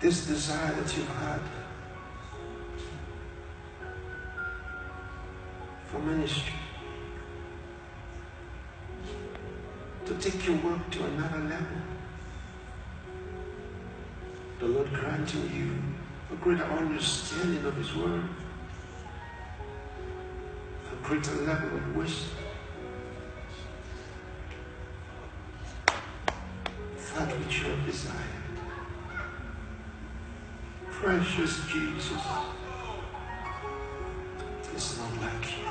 this desire that you've had for ministry, to take your work to another level. The Lord granting you a greater understanding of His Word, a greater level of wisdom. That which you have desired. Precious Jesus, there's not like you.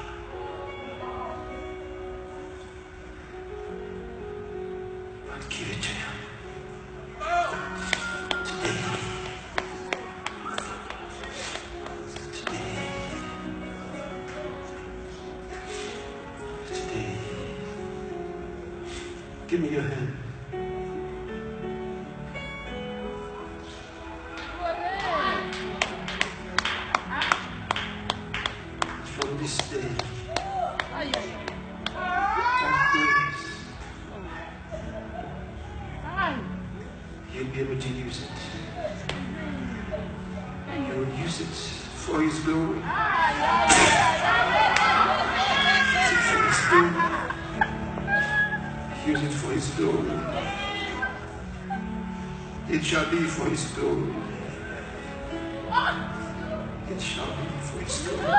But give it to Him. Today. Today. Today. Give me your hand. This day, you'll be able to use it. You will use it for His glory. Use it for His glory. Use it for His glory. It shall be for His glory. It shall be for His glory.